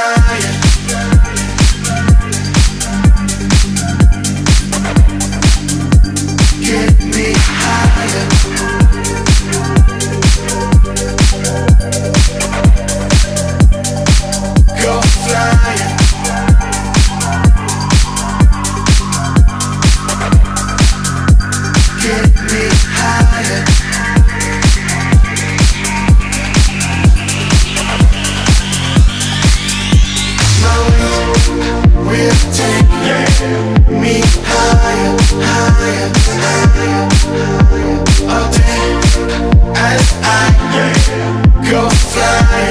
lying